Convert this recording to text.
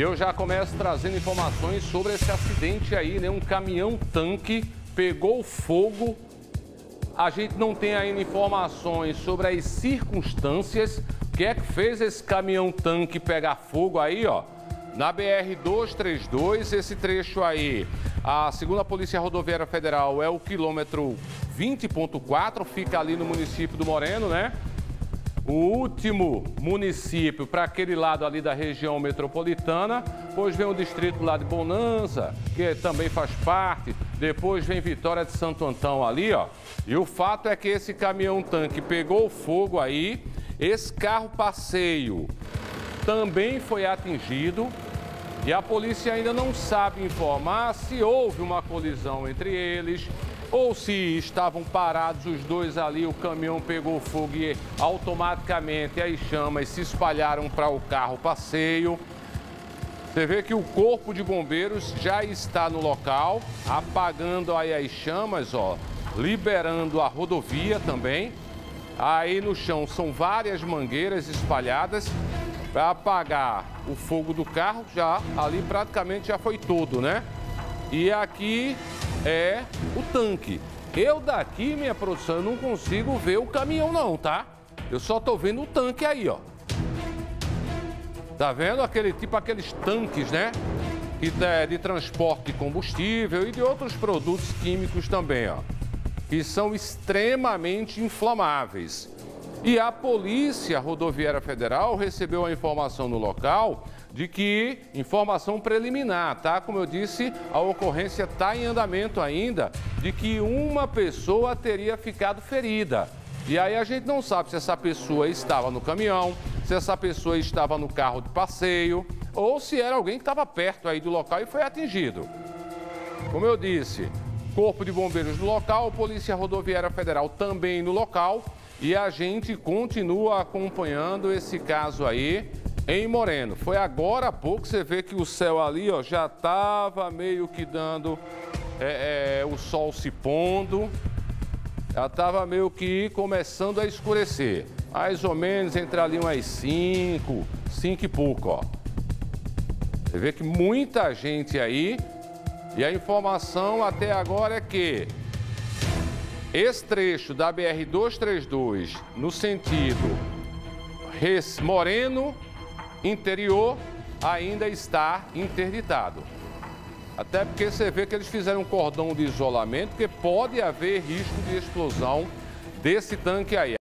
Eu já começo trazendo informações sobre esse acidente aí, né? Um caminhão-tanque pegou fogo. A gente não tem ainda informações sobre as circunstâncias. O que é que fez esse caminhão-tanque pegar fogo aí, ó? Na BR-232, esse trecho aí, a segunda Polícia Rodoviária Federal é o quilômetro 20.4, fica ali no município do Moreno, né? O último município para aquele lado ali da região metropolitana, depois vem o distrito lá de Bonanza, que também faz parte, depois vem Vitória de Santo Antão ali, ó. E o fato é que esse caminhão-tanque pegou fogo aí, esse carro passeio também foi atingido e a polícia ainda não sabe informar se houve uma colisão entre eles, ou se estavam parados os dois ali, o caminhão pegou fogo e automaticamente as chamas se espalharam para o carro passeio. Você vê que o corpo de bombeiros já está no local, apagando aí as chamas, ó, liberando a rodovia também. Aí no chão são várias mangueiras espalhadas para apagar o fogo do carro, já ali praticamente já foi todo, né? E aqui é o tanque. Eu daqui, minha produção, não consigo ver o caminhão não, tá? Eu só tô vendo o tanque aí, ó. Tá vendo? Aquele tipo, aqueles tanques, né? Que é de transporte de combustível e de outros produtos químicos também, ó. Que são extremamente inflamáveis. E a Polícia Rodoviária Federal recebeu a informação no local de que informação preliminar, tá? Como eu disse, a ocorrência está em andamento ainda de que uma pessoa teria ficado ferida. E aí a gente não sabe se essa pessoa estava no caminhão, se essa pessoa estava no carro de passeio ou se era alguém que estava perto aí do local e foi atingido. Como eu disse, Corpo de Bombeiros no local, Polícia Rodoviária Federal também no local e a gente continua acompanhando esse caso aí em Moreno. Foi agora há pouco você vê que o céu ali ó, já estava meio que dando é, é, o sol se pondo, já estava meio que começando a escurecer. Mais ou menos entre ali umas 5, 5 e pouco, ó. Você vê que muita gente aí, e a informação até agora é que esse trecho da BR-232 no sentido Moreno interior ainda está interditado. Até porque você vê que eles fizeram um cordão de isolamento, porque pode haver risco de explosão desse tanque aí.